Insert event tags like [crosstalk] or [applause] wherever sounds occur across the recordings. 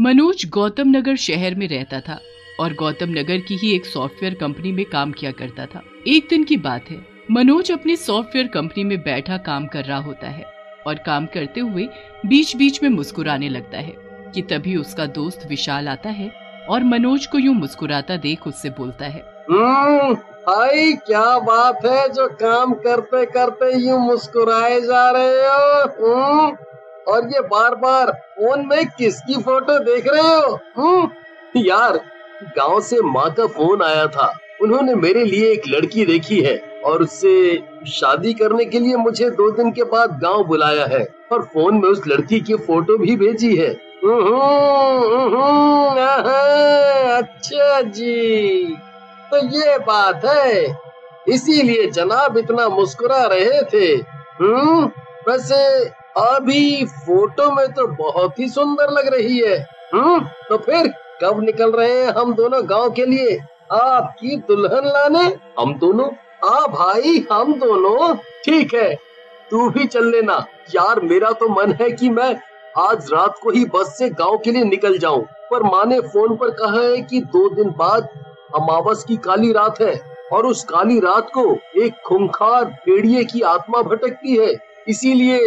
मनोज गौतम नगर शहर में रहता था और गौतम नगर की ही एक सॉफ्टवेयर कंपनी में काम किया करता था। एक दिन की बात है मनोज अपनी सॉफ्टवेयर कंपनी में बैठा काम कर रहा होता है और काम करते हुए बीच बीच में मुस्कुराने लगता है कि तभी उसका दोस्त विशाल आता है और मनोज को यूँ मुस्कुराता देख उससे बोलता है हम्म, भाई क्या बात है जो काम करते करते यूँ मुस्कुराए जा रहे हो? हम्म, और ये बार बार फ़ोन में किसकी फ़ोटो देख रहे हो? हम्म, यार गाँव से माँ का फ़ोन आया था। उन्होंने मेरे लिए एक लड़की देखी है और उससे शादी करने के लिए मुझे दो दिन के बाद गाँव बुलाया है और फ़ोन में उस लड़की की फ़ोटो भी भेजी है। अच्छा जी। तो ये बात है इसीलिए जनाब इतना मुस्कुरा रहे थे। हम्म वैसे अभी फ़ोटो में तो बहुत ही सुंदर लग रही है। हम्म तो फिर कब निकल रहे हैं हम दोनों गाँव के लिए? आपकी दुल्हन लाने? हम दोनों? आ भाई, हम दोनों। ठीक है, तू भी चल लेना। यार, मेरा तो मन है कि मैं आज रात को ही बस से गाँव के लिए निकल जाऊँ। पर माँ ने फ़ोन पर कहा है कि दो दिन बाद अमावस की काली रात है और उस काली रात को एक खुंखार भेड़िए की आत्मा भटकती है। इसीलिए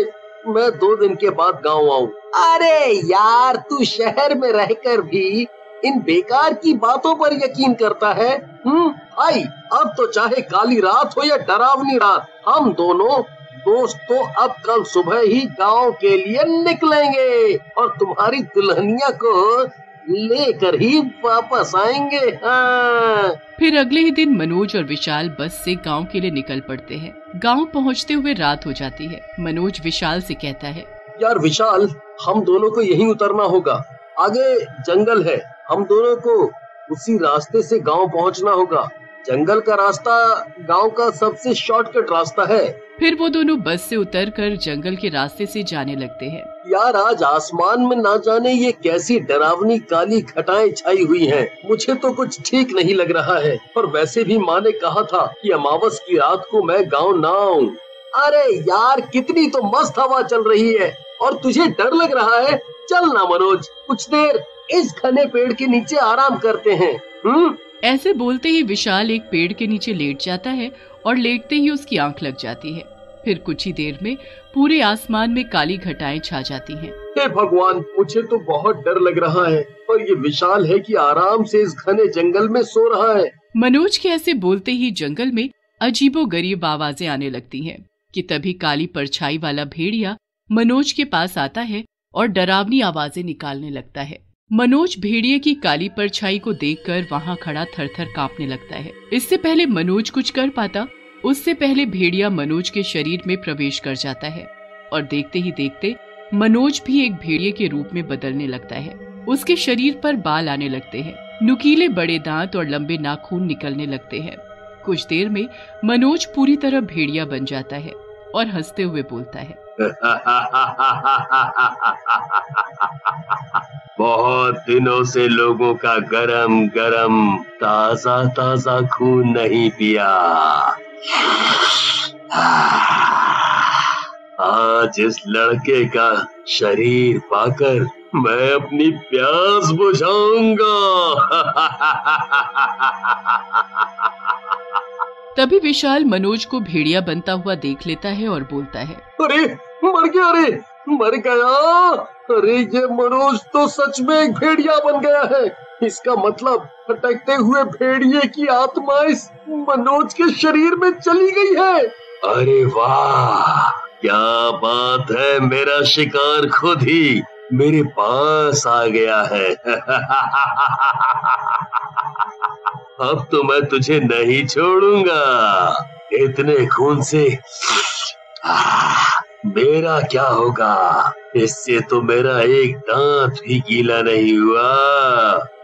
मैं दो दिन के बाद गाँव आऊँ। अरे यार, तू शहर में रहकर भी इन बेकार की बातों पर यकीन करता है? हम्म भाई, अब तो चाहे काली रात हो या डरावनी रात, हम दोनों दोस्त अब कल सुबह ही गाँव के लिए निकलेंगे और तुम्हारी दुल्हनिया को लेकर ही वापस आएँगे। हाँ। फिर अगले ही दिन मनोज और विशाल बस से गाँव के लिए निकल पड़ते हैं। गाँव पहुँचते हुए रात हो जाती है। मनोज विशाल से कहता है यार विशाल हम दोनों को यहीं उतरना होगा। आगे जंगल है। हम दोनों को उसी रास्ते से गाँव पहुँचना होगा। जंगल का रास्ता गाँव का सबसे शॉर्टकट रास्ता है। फिर वो दोनों बस से उतरकर जंगल के रास्ते से जाने लगते हैं। यार आज आसमान में ना जाने ये कैसी डरावनी काली घटाएँ छाई हुई हैं। मुझे तो कुछ ठीक नहीं लग रहा है। और वैसे भी माँ ने कहा था कि अमावस की रात को मैं गाँव ना आऊँ। अरे यार कितनी तो मस्त हवा चल रही है। और तुझे डर लग रहा है? चल ना मनोज कुछ देर इस घने पेड़ के नीचे आराम करते हैं। हम्म? ऐसे बोलते ही विशाल एक पेड़ के नीचे लेट जाता है और लेटते ही उसकी आँख लग जाती है। फिर कुछ ही देर में पूरे आसमान में काली घटाएँ छा जाती हैं। हे भगवान मुझे तो बहुत डर लग रहा है और ये विशाल है कि आराम से इस घने जंगल में सो रहा है। मनोज के ऐसे बोलते ही जंगल में अजीबो गरीब आवाज़ें आने लगती हैं कि तभी काली परछाई वाला भेड़िया मनोज के पास आता है और डरावनी आवाज़ें निकालने लगता है। मनोज भेड़िए की काली परछाई को देखकर वहाँ खड़ा थर थर कांपने लगता है। इससे पहले मनोज कुछ कर पाता उससे पहले भेड़िया मनोज के शरीर में प्रवेश कर जाता है और देखते ही देखते मनोज भी एक भेड़िए के रूप में बदलने लगता है। उसके शरीर पर बाल आने लगते हैं। नुकीले बड़े दांत और लंबे नाखून निकलने लगते हैं। कुछ देर में मनोज पूरी तरह भेड़िया बन जाता है और हँसते हुए बोलता है। [laughs] बहुत दिनों से लोगों का गरम गरम ताज़ा ताज़ा खून नहीं पिया। आज इस लड़के का शरीर पाकर मैं अपनी प्यास बुझाऊँगा। तभी विशाल मनोज को भेड़िया बनता हुआ देख लेता है और बोलता है अरे मर गया अरे मर गया। अरे ये मनोज तो सच में एक भेड़िया बन गया है। इसका मतलब भटकते हुए भेड़िए की आत्मा इस मनोज के शरीर में चली गई है। अरे वाह, क्या बात है मेरा शिकार खुद ही। मेरे पास आ गया है। [laughs] अब तो मैं तुझे नहीं छोड़ूँगा। इतने खून से। मेरा क्या होगा? इससे तो मेरा एक दांत भी गीला नहीं हुआ।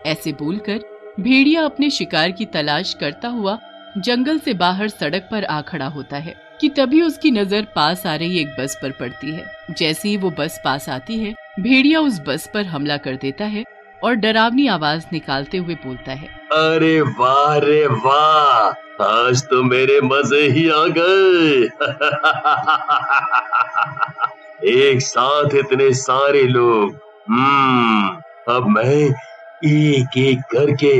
ऐसे बोलकर भेड़िया अपने शिकार की तलाश करता हुआ जंगल से बाहर सड़क पर आ खड़ा होता है कि तभी उसकी नज़र पास आ रही एक बस पर पड़ती है। जैसे ही वो बस पास आती है, भेड़िया उस बस पर हमला कर देता है और डरावनी आवाज़ निकालते हुए बोलता है, अरे वाह रे वाह, आज तो मेरे मज़े ही आ गए। [laughs] एक साथ इतने सारे लोग। हम्म अब मैं एक एक करके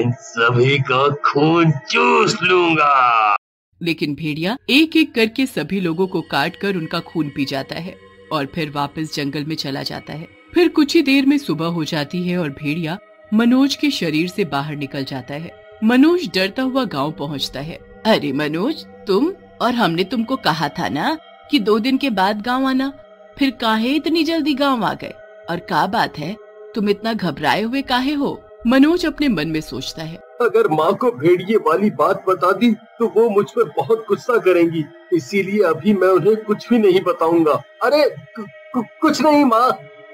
इन सभी का खून चूस लूँगा। लेकिन भेड़िया, एक एक करके सभी लोगों को काट कर उनका खून पी जाता है और फिर वापस जंगल में चला जाता है। फिर कुछ ही देर में सुबह हो जाती है और भेड़िया मनोज के शरीर से बाहर निकल जाता है। मनोज डरता हुआ गाँव पहुँचता है। अरे मनोज, तुम और हमने तुमको कहा था ना कि दो दिन के बाद गाँव आना। फिर काहे इतनी जल्दी गाँव आ गए? और का बात है तुम इतना घबराए हुए काहे हो? मनोज अपने मन में सोचता है। अगर माँ को भेड़िए वाली बात बता दी तो वो मुझ पर बहुत गुस्सा करेंगी। इसीलिए अभी मैं उन्हें कुछ भी नहीं बताऊँगा। अरे कु, कु, कुछ नहीं माँ।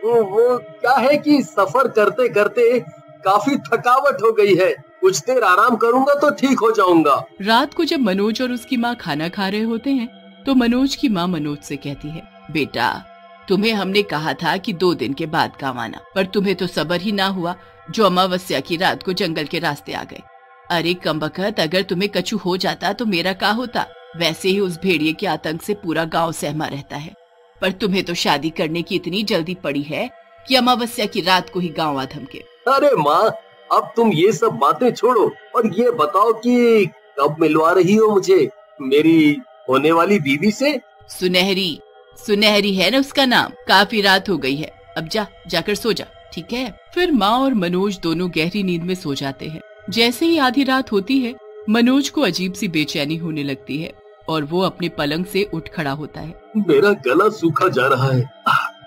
वो, वो क्या है कि सफ़र करते करते काफ़ी थकावट हो गई है। कुछ देर आराम करूँगा तो ठीक हो जाऊँगा। रात को जब मनोज और उसकी माँ खाना खा रहे होते हैं तो मनोज की माँ मनोज से कहती है बेटा तुम्हें हमने कहा था कि दो दिन के बाद गाँव आना पर तुम्हें तो सबर ही ना हुआ जो अमावस्या की रात को जंगल के रास्ते आ गए। अरे कम्बकत अगर तुम्हें कछु हो जाता तो मेरा क्या होता? वैसे ही उस भेड़िए के आतंक से पूरा गाँव सहमा रहता है। पर तुम्हें तो शादी करने की इतनी जल्दी पड़ी है कि अमावस्या की रात को ही गाँव आ धमके। अरे माँ अब तुम ये सब बातें छोड़ो और ये बताओ कि कब मिलवा रही हो मुझे? मेरी होने वाली बीवी से? सुनहरी। सुनहरी है ना उसका नाम। काफ़ी रात हो गई है। अब जा, जाकर सो जा, ठीक है? फिर माँ और मनोज दोनों गहरी नींद में सो जाते हैं। जैसे ही आधी रात होती है, मनोज को अजीब सी बेचैनी होने लगती है और वो अपने पलंग से उठ खड़ा होता है। मेरा गला सूखा जा रहा है।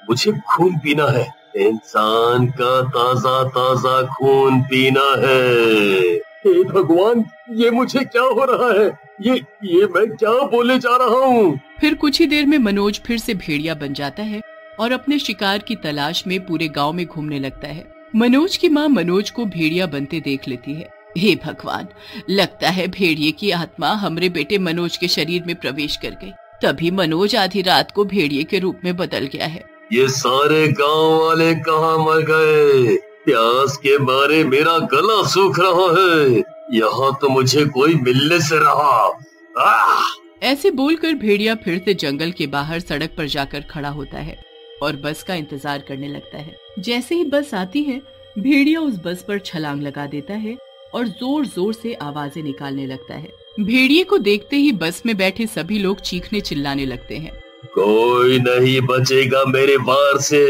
मुझे खून पीना है। इंसान का ताज़ा ताज़ा खून पीना है। हे भगवान ये मुझे क्या हो रहा है? ये ये मैं क्या बोले जा रहा हूँ? फिर कुछ ही देर में मनोज फिर से भेड़िया बन जाता है और अपने शिकार की तलाश में पूरे गाँव में घूमने लगता है। मनोज की माँ मनोज को भेड़िया बनते देख लेती है। हे भगवान लगता है भेड़िए की आत्मा हमारे बेटे मनोज के शरीर में प्रवेश कर गई। तभी मनोज आधी रात को भेड़िए के रूप में बदल गया है। ये सारे गाँव वाले कहाँ मर गए? प्यास के मारे मेरा गला सूख रहा है। यहाँ तो मुझे कोई मिलने से रहा। ऐसे बोलकर भेड़िया फिर से जंगल के बाहर सड़क पर जाकर खड़ा होता है और बस का इंतज़ार करने लगता है। जैसे ही बस आती है भेड़िया उस बस पर छलांग लगा देता है और ज़ोर ज़ोर से आवाज़ें निकालने लगता है। भेड़िए को देखते ही बस में बैठे सभी लोग चीखने चिल्लाने लगते हैं। कोई नहीं बचेगा मेरे बार से।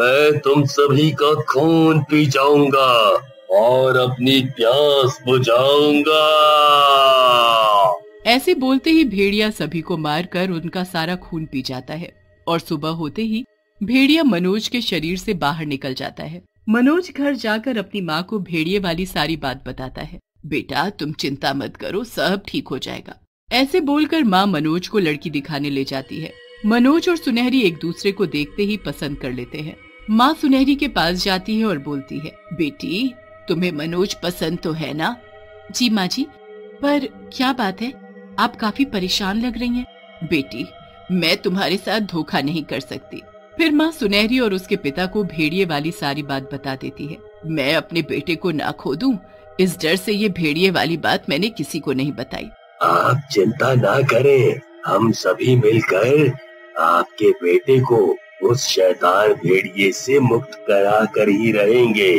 मैं तुम सभी का खून पी जाऊँगा और अपनी प्यास बुझाऊँगा। ऐसे बोलते ही भेड़िया सभी को मारकर उनका सारा खून पी जाता है और सुबह होते ही भेड़िया मनोज के शरीर से बाहर निकल जाता है। मनोज घर जाकर अपनी माँ को भेड़िए वाली सारी बात बताता है। बेटा, तुम चिंता मत करो, सब ठीक हो जाएगा। ऐसे बोलकर माँ मनोज को लड़की दिखाने ले जाती है। मनोज और सुनहरी एक दूसरे को देखते ही पसंद कर लेते हैं। माँ सुनहरी के पास जाती है और बोलती है बेटी तुम्हें मनोज पसंद तो है ना? जी माँ जी पर क्या बात है? आप काफ़ी परेशान लग रही हैं। बेटी मैं तुम्हारे साथ धोखा नहीं कर सकती। फिर माँ सुनहरी और उसके पिता को भेड़िए वाली सारी बात बता देती है। मैं अपने बेटे को ना खो दूँ, इस डर से ये भेड़िए वाली बात मैंने किसी को नहीं बताई। आप चिंता ना करें। हम सभी मिलकर आपके बेटे को उस शैतान भेड़िए से मुक्त करा कर ही रहेंगे।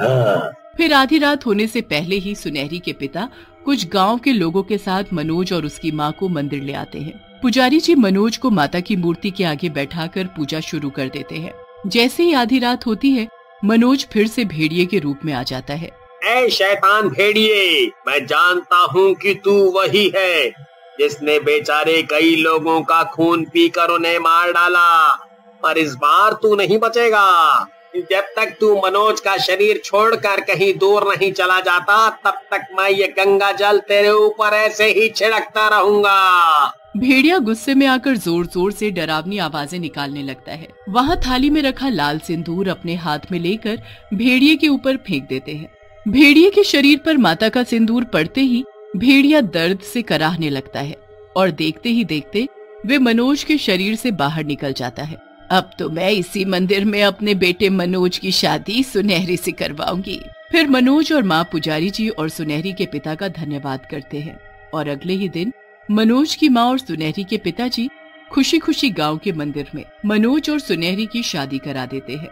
हाँ। फिर आधी रात होने से पहले ही सुनहरी के पिता कुछ गाँव के लोगों के साथ मनोज और उसकी माँ को मंदिर ले आते हैं। पुजारी जी मनोज को माता की मूर्ति के आगे बैठाकर पूजा शुरू कर देते हैं। जैसे ही आधी रात होती है मनोज फिर से भेड़िए के रूप में आ जाता है। ए शैतान भेड़िए मैं जानता हूँ कि तू वही है। जिसने बेचारे कई लोगों का खून पीकर उन्हें मार डाला। पर इस बार तू नहीं बचेगा। जब तक तू मनोज का शरीर छोड़कर कहीं दूर नहीं चला जाता, तब तक मैं ये गंगा जल तेरे ऊपर ऐसे ही छिड़कता रहूँगा। भेड़िया गुस्से में आकर ज़ोर ज़ोर से डरावनी आवाज़ें निकालने लगता है। वहाँ थाली में रखा लाल सिंदूर अपने हाथ में लेकर भेड़िए के ऊपर फेंक देते हैं। भेड़िए के शरीर पर माता का सिंदूर पड़ते ही भेड़िया दर्द से कराहने लगता है और देखते ही देखते वे मनोज के शरीर से बाहर निकल जाता है। अब तो मैं इसी मंदिर में अपने बेटे मनोज की शादी सुनहरी से करवाऊँगी। फिर मनोज और माँ पुजारी जी और सुनहरी के पिता का धन्यवाद करते हैं और अगले ही दिन मनोज की माँ और सुनहरी के पिताजी खुशी खुशी गाँव के मंदिर में मनोज और सुनहरी की शादी करा देते हैं।